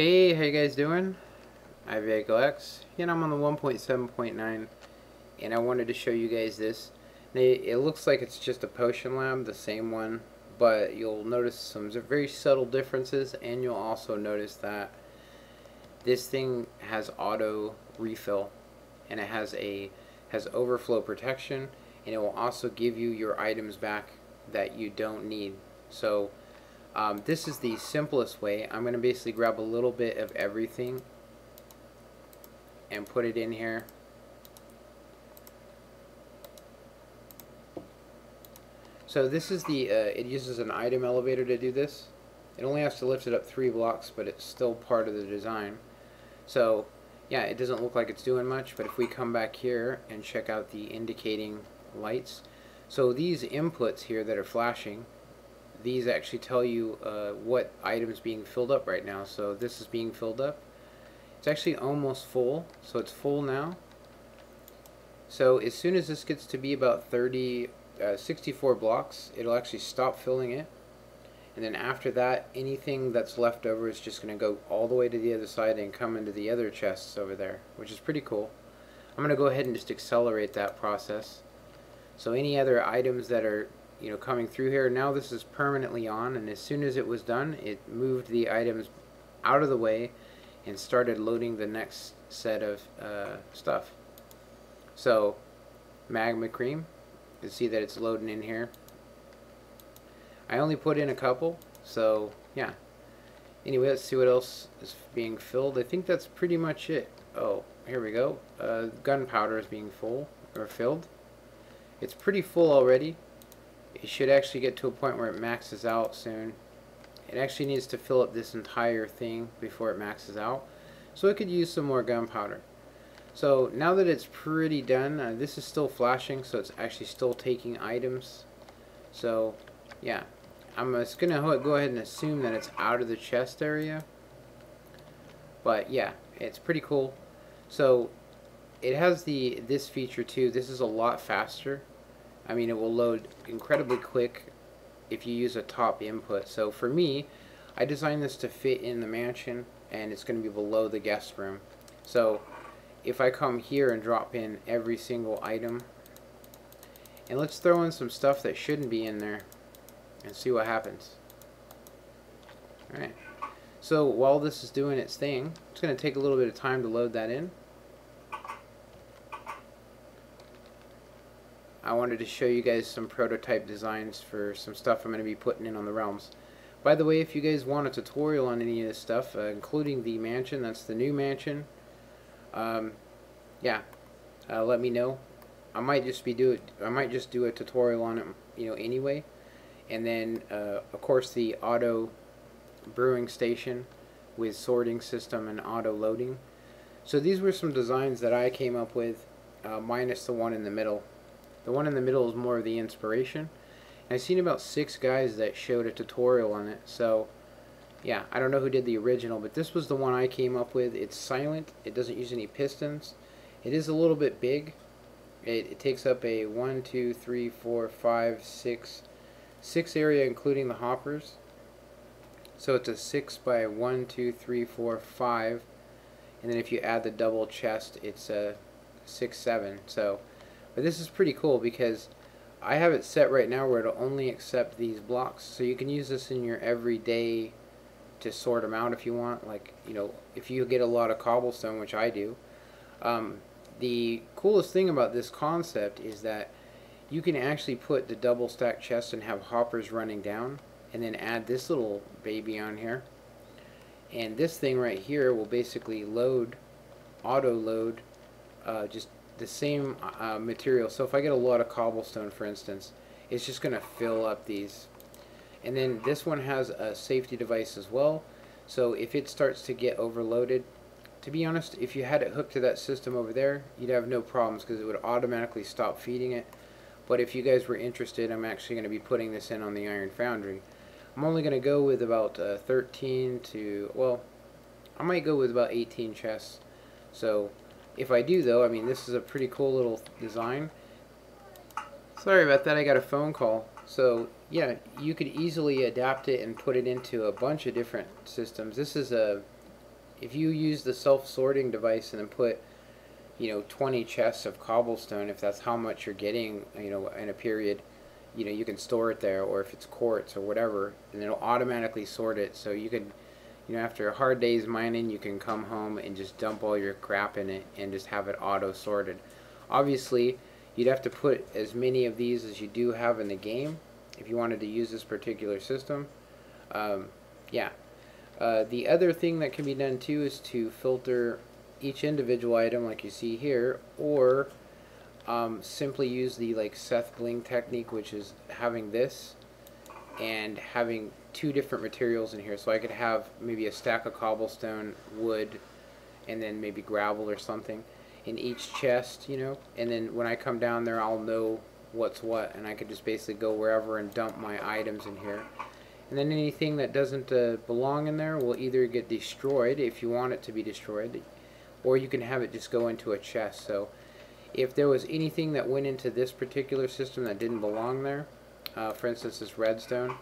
Hey, how you guys doing? I'm X, and I'm on the 1.7.9, and I wanted to show you guys this. It looks like it's just a Potion Lab, the same one, but you'll notice some very subtle differences, and you'll also notice that this thing has auto refill, and it has a has overflow protection, and it will also give you your items back that you don't need. So um, this is the simplest way. I'm going to basically grab a little bit of everything and put it in here. So this is the, uh, it uses an item elevator to do this. It only has to lift it up three blocks, but it's still part of the design. So, yeah, it doesn't look like it's doing much, but if we come back here and check out the indicating lights, so these inputs here that are flashing, these actually tell you uh, what is being filled up right now. So this is being filled up. It's actually almost full, so it's full now. So as soon as this gets to be about 30, uh, 64 blocks, it'll actually stop filling it. And then after that, anything that's left over is just going to go all the way to the other side and come into the other chests over there, which is pretty cool. I'm going to go ahead and just accelerate that process. So any other items that are you know coming through here. Now this is permanently on and as soon as it was done it moved the items out of the way and started loading the next set of uh, stuff. So magma cream you can see that it's loading in here. I only put in a couple so yeah. Anyway let's see what else is being filled. I think that's pretty much it. Oh here we go. Uh, gunpowder is being full or filled. It's pretty full already it should actually get to a point where it maxes out soon. It actually needs to fill up this entire thing before it maxes out. So it could use some more gunpowder. So now that it's pretty done, uh, this is still flashing, so it's actually still taking items. So, yeah. I'm just going to go ahead and assume that it's out of the chest area. But, yeah, it's pretty cool. So, it has the this feature too. This is a lot faster. I mean, it will load incredibly quick if you use a top input. So for me, I designed this to fit in the mansion and it's going to be below the guest room. So if I come here and drop in every single item, and let's throw in some stuff that shouldn't be in there and see what happens. Alright, so while this is doing its thing, it's going to take a little bit of time to load that in. I wanted to show you guys some prototype designs for some stuff I'm going to be putting in on the realms. By the way, if you guys want a tutorial on any of this stuff, uh, including the mansion, that's the new mansion, um, yeah, uh, let me know. I might just be do it. I might just do a tutorial on it, you know, anyway. And then, uh, of course, the auto brewing station with sorting system and auto loading. So these were some designs that I came up with, uh, minus the one in the middle. The one in the middle is more of the inspiration. And I've seen about six guys that showed a tutorial on it. So, yeah, I don't know who did the original, but this was the one I came up with. It's silent. It doesn't use any pistons. It is a little bit big. It, it takes up a one, two, three, four, five, six, six area including the hoppers. So it's a 6 by one, two, three, four, five, And then if you add the double chest, it's a 6, 7. So but this is pretty cool because I have it set right now where it'll only accept these blocks. So you can use this in your everyday to sort them out if you want. Like, you know, if you get a lot of cobblestone, which I do. Um, the coolest thing about this concept is that you can actually put the double stack chest and have hoppers running down and then add this little baby on here. And this thing right here will basically load, auto load, uh, just the same uh, material. So if I get a lot of cobblestone, for instance, it's just going to fill up these. And then this one has a safety device as well. So if it starts to get overloaded, to be honest, if you had it hooked to that system over there, you'd have no problems because it would automatically stop feeding it. But if you guys were interested, I'm actually going to be putting this in on the Iron Foundry. I'm only going to go with about uh, 13 to, well, I might go with about 18 chests. So if I do though, I mean this is a pretty cool little design. Sorry about that, I got a phone call. So yeah, you could easily adapt it and put it into a bunch of different systems. This is a if you use the self-sorting device and then put you know 20 chests of cobblestone if that's how much you're getting you know in a period you know you can store it there or if it's quartz or whatever and it'll automatically sort it so you can you know after a hard day's mining you can come home and just dump all your crap in it and just have it auto sorted obviously you'd have to put as many of these as you do have in the game if you wanted to use this particular system. Um, yeah. Uh, the other thing that can be done too is to filter each individual item like you see here or um, simply use the like SethBling technique which is having this and having two different materials in here. So I could have maybe a stack of cobblestone wood and then maybe gravel or something in each chest you know? And then when I come down there I'll know what's what and I could just basically go wherever and dump my items in here. And then anything that doesn't uh, belong in there will either get destroyed if you want it to be destroyed or you can have it just go into a chest. So if there was anything that went into this particular system that didn't belong there uh, for instance this redstone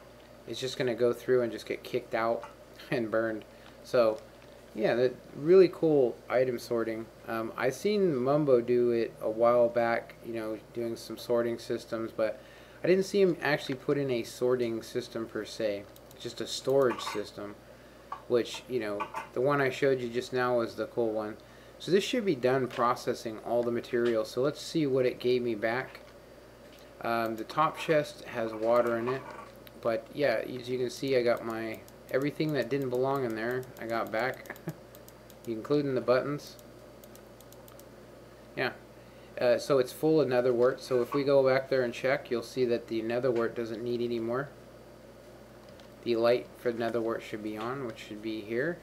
it's just going to go through and just get kicked out and burned so yeah that really cool item sorting um, I seen Mumbo do it a while back you know doing some sorting systems but I didn't see him actually put in a sorting system per se just a storage system which you know the one I showed you just now was the cool one so this should be done processing all the material. So let's see what it gave me back. Um, the top chest has water in it. But yeah, as you can see, I got my everything that didn't belong in there. I got back, including the buttons. Yeah. Uh, so it's full of nether wart. So if we go back there and check, you'll see that the nether wart doesn't need any more. The light for nether wart should be on, which should be here.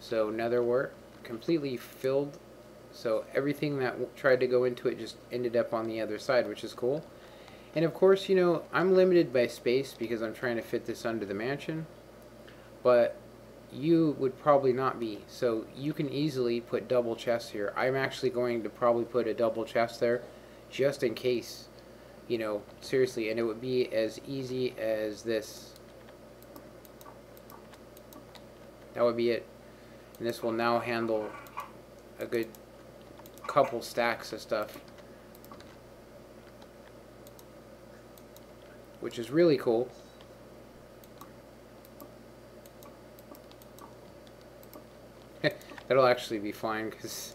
So nether wart completely filled so everything that tried to go into it just ended up on the other side which is cool and of course you know I'm limited by space because I'm trying to fit this under the mansion but you would probably not be. So you can easily put double chests here. I'm actually going to probably put a double chest there just in case you know seriously and it would be as easy as this. That would be it. And this will now handle a good couple stacks of stuff. Which is really cool. That'll actually be fine because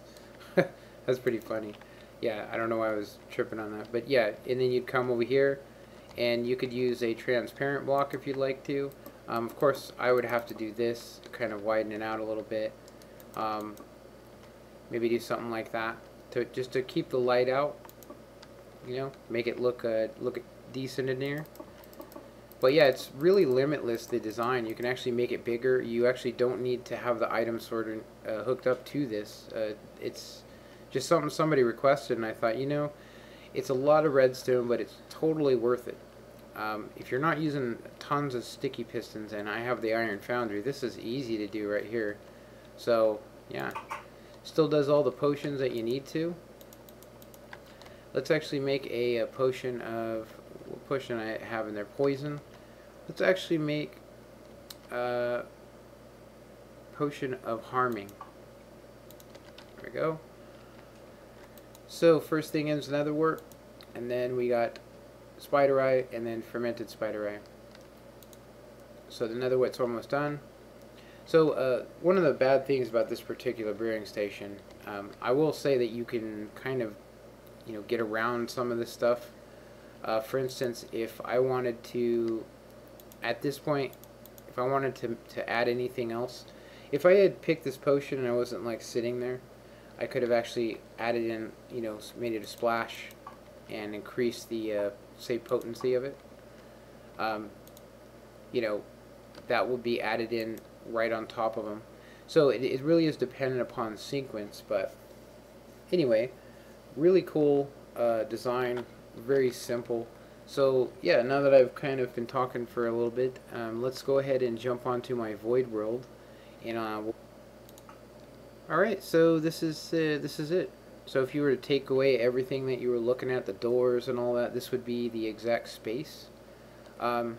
that's pretty funny. Yeah, I don't know why I was tripping on that. But yeah, and then you'd come over here and you could use a transparent block if you'd like to. Um, of course, I would have to do this to kind of widen it out a little bit. Um, maybe do something like that to just to keep the light out. You know, make it look uh, look decent in here. But yeah, it's really limitless the design. You can actually make it bigger. You actually don't need to have the item sorted uh, hooked up to this. Uh, it's just something somebody requested, and I thought, you know, it's a lot of redstone, but it's totally worth it. Um, if you're not using tons of sticky pistons, and I have the iron foundry, this is easy to do right here. So, yeah. Still does all the potions that you need to. Let's actually make a, a potion of, potion I have in there? Poison. Let's actually make a potion of harming. There we go. So, first thing is nether wart, and then we got spider eye, and then fermented spider eye. So the nether wart's almost done. So uh, one of the bad things about this particular brewing station, um, I will say that you can kind of, you know, get around some of this stuff. Uh, for instance, if I wanted to, at this point, if I wanted to, to add anything else, if I had picked this potion and I wasn't like sitting there, I could have actually added in, you know, made it a splash and increased the uh, say potency of it. Um, you know, that will be added in right on top of them. So it, it really is dependent upon sequence, but anyway, really cool uh, design, very simple. So yeah, now that I've kind of been talking for a little bit, um, let's go ahead and jump onto my void world. And uh, all right, so this is uh, this is it. So if you were to take away everything that you were looking at, the doors and all that, this would be the exact space. Um,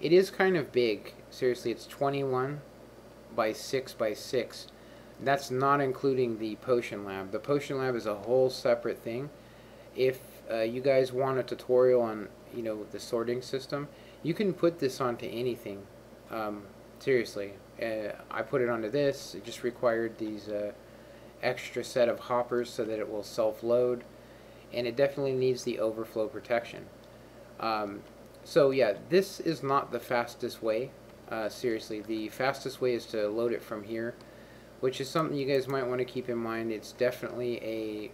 it is kind of big. Seriously, it's 21 by 6 by 6. that's not including the potion lab. The potion lab is a whole separate thing. If uh, you guys want a tutorial on you know the sorting system, you can put this onto anything. Um, seriously, uh, I put it onto this. It just required these uh, extra set of hoppers so that it will self-load, and it definitely needs the overflow protection. Um, so yeah, this is not the fastest way. Uh, seriously, the fastest way is to load it from here, which is something you guys might want to keep in mind. It's definitely a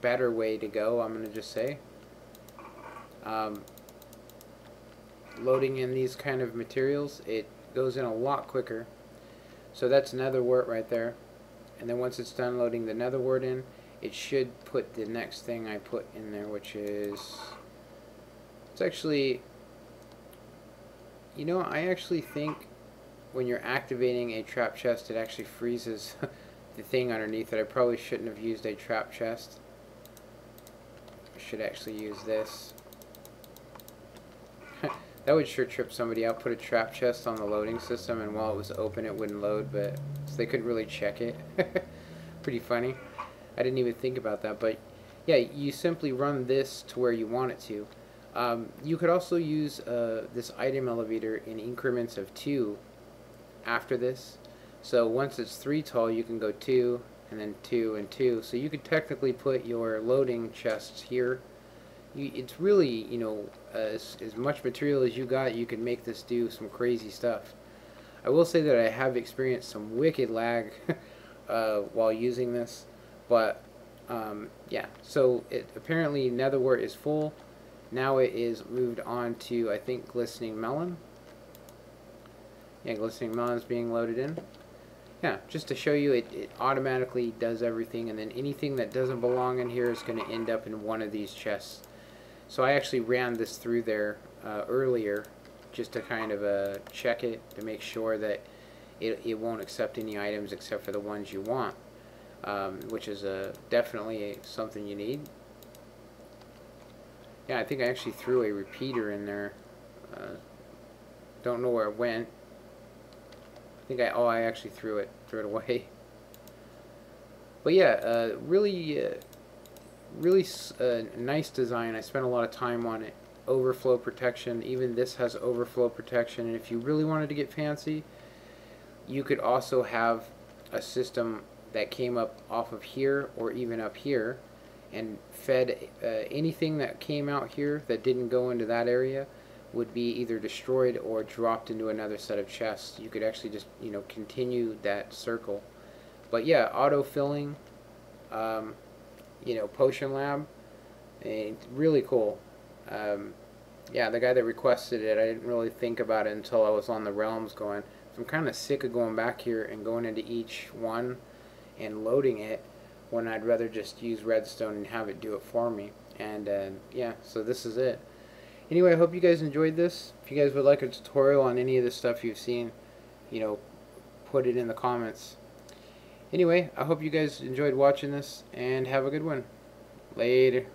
better way to go, I'm going to just say. Um, loading in these kind of materials, it goes in a lot quicker. So that's nether wart right there. And then once it's done loading the nether wart in, it should put the next thing I put in there, which is... It's actually... You know, I actually think when you're activating a trap chest, it actually freezes the thing underneath it. I probably shouldn't have used a trap chest. Should actually use this. that would sure trip somebody out. Put a trap chest on the loading system, and while it was open, it wouldn't load, but so they couldn't really check it. Pretty funny. I didn't even think about that, but yeah, you simply run this to where you want it to. Um, you could also use uh, this item elevator in increments of two after this. So once it's three tall, you can go two, and then two and two. So you could technically put your loading chests here. You, it's really, you know, as, as much material as you got, you can make this do some crazy stuff. I will say that I have experienced some wicked lag uh, while using this, but um, yeah. So it apparently nether wart is full. Now it is moved on to I think glistening melon. Yeah, glistening melon is being loaded in yeah, just to show you, it, it automatically does everything, and then anything that doesn't belong in here is going to end up in one of these chests. So I actually ran this through there uh, earlier, just to kind of uh, check it, to make sure that it, it won't accept any items except for the ones you want, um, which is uh, definitely something you need. Yeah, I think I actually threw a repeater in there. Uh, don't know where it went think I, oh, I actually threw it, threw it away. But yeah, uh, really, uh, really uh, nice design. I spent a lot of time on it. Overflow protection, even this has overflow protection. And if you really wanted to get fancy, you could also have a system that came up off of here or even up here and fed uh, anything that came out here that didn't go into that area would be either destroyed or dropped into another set of chests. You could actually just, you know, continue that circle. But yeah, auto-filling, um, you know, Potion Lab, and really cool. Um, yeah, the guy that requested it, I didn't really think about it until I was on the Realms going, I'm kind of sick of going back here and going into each one and loading it when I'd rather just use redstone and have it do it for me. And uh, yeah, so this is it. Anyway, I hope you guys enjoyed this. If you guys would like a tutorial on any of the stuff you've seen, you know, put it in the comments. Anyway, I hope you guys enjoyed watching this, and have a good one. Later.